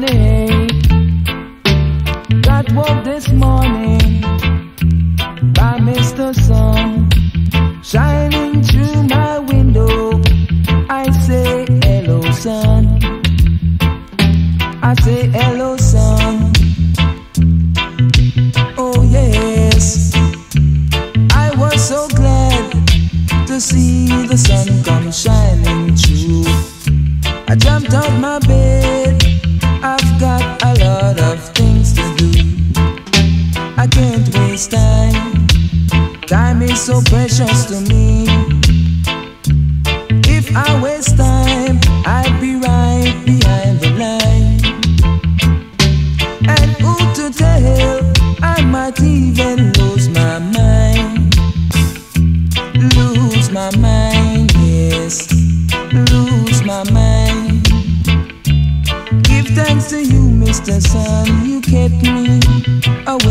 honey got woke this morning by Mr. Sun shining through my window. I say hello, sun. I say hello, sun. Oh yes, I was so glad to see the sun come shining through. I jumped out my bed. Can't time. Time is so precious to me. If I waste time, I'd be right behind the line. And who to tell? I might even lose my mind. Lose my mind, yes. Lose my mind. Give thanks to you, Mr. Sun. You kept me awake